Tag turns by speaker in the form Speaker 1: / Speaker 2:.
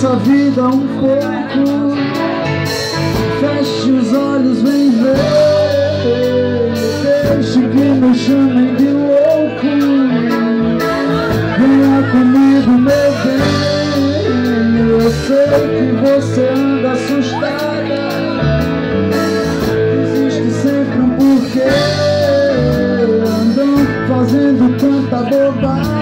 Speaker 1: nossa vida um pouco. Feche os olhos, vem ver. Deixe que me chamem de louco. Venha comigo, meu bem. Eu sei que você anda assustada. Existe sempre um porquê. Andando fazendo tanta bobagem.